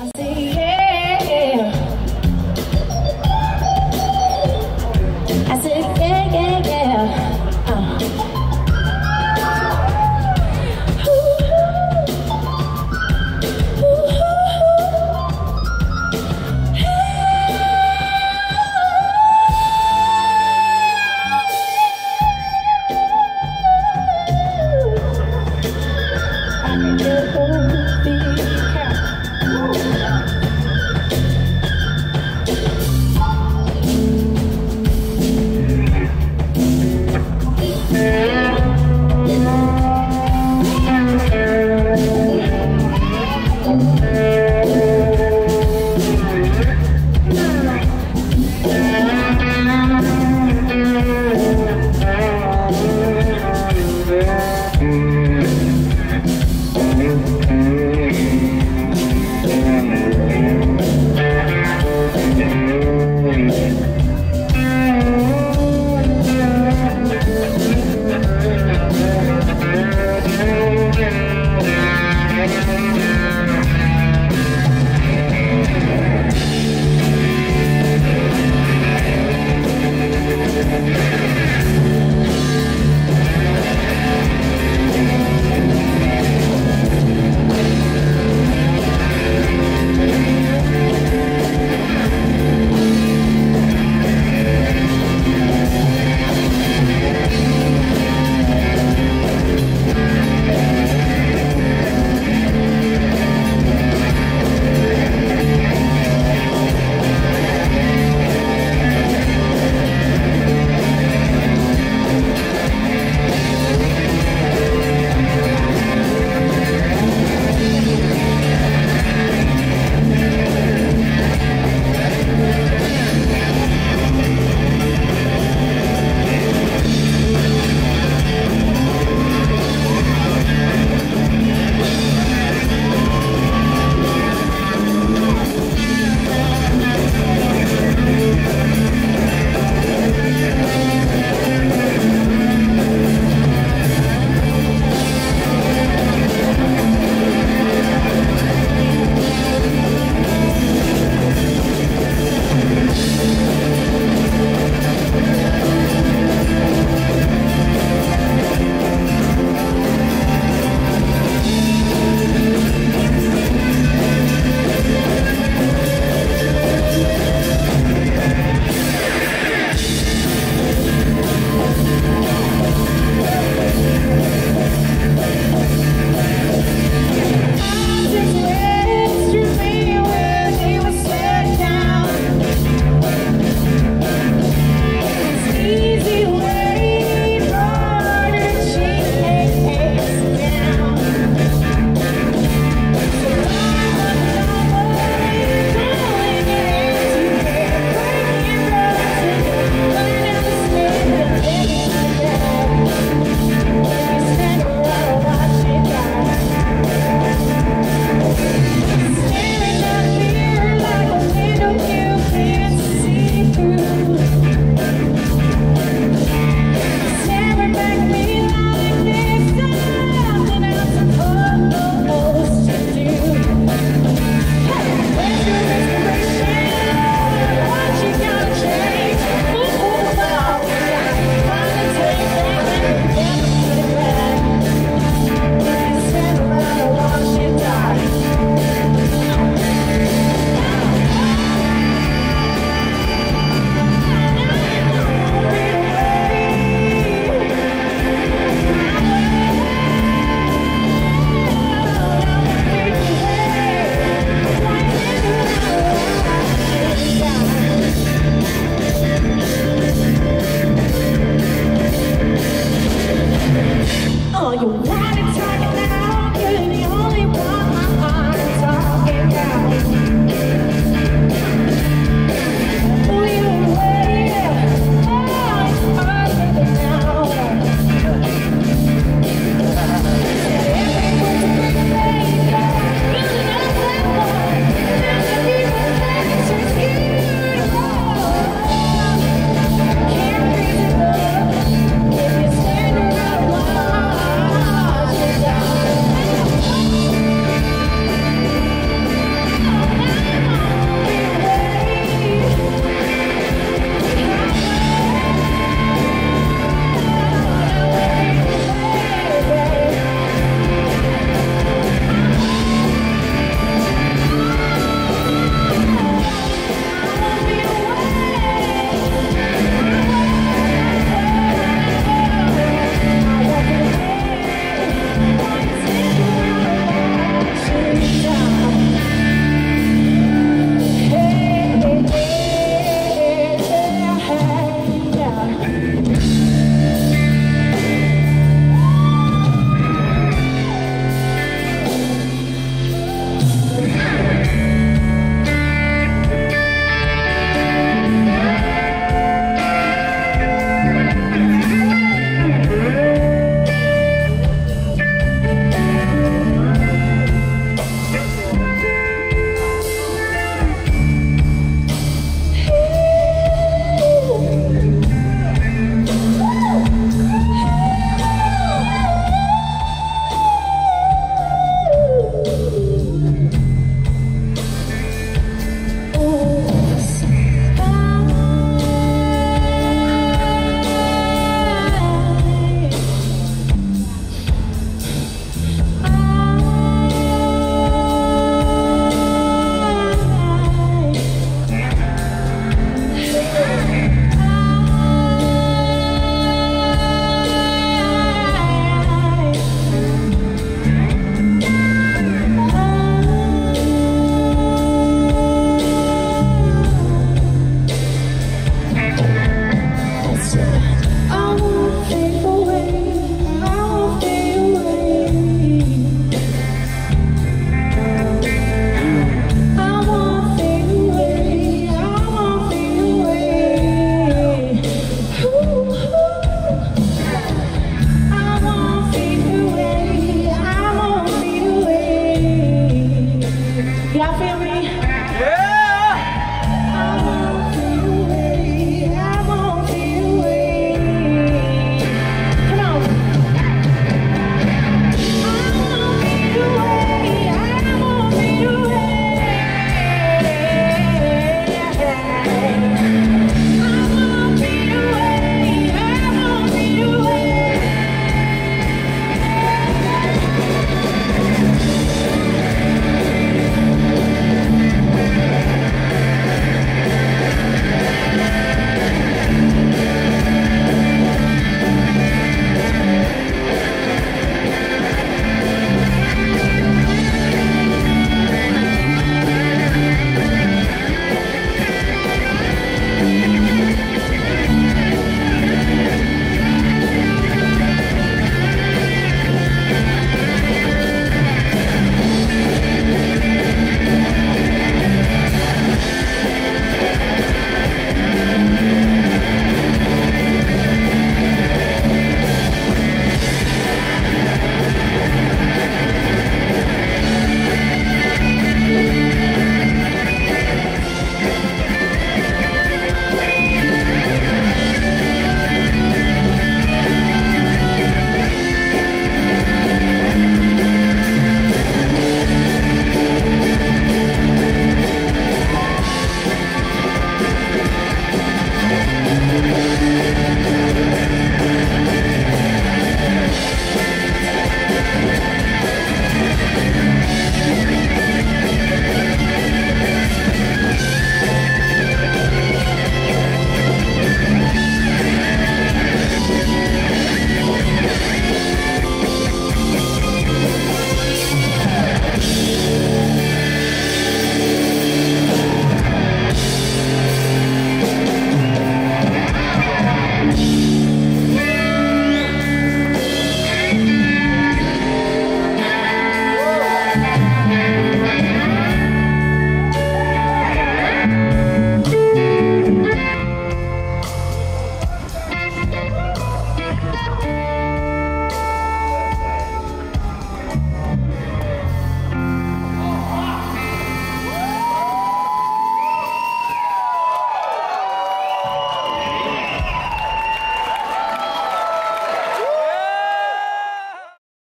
Oh, you.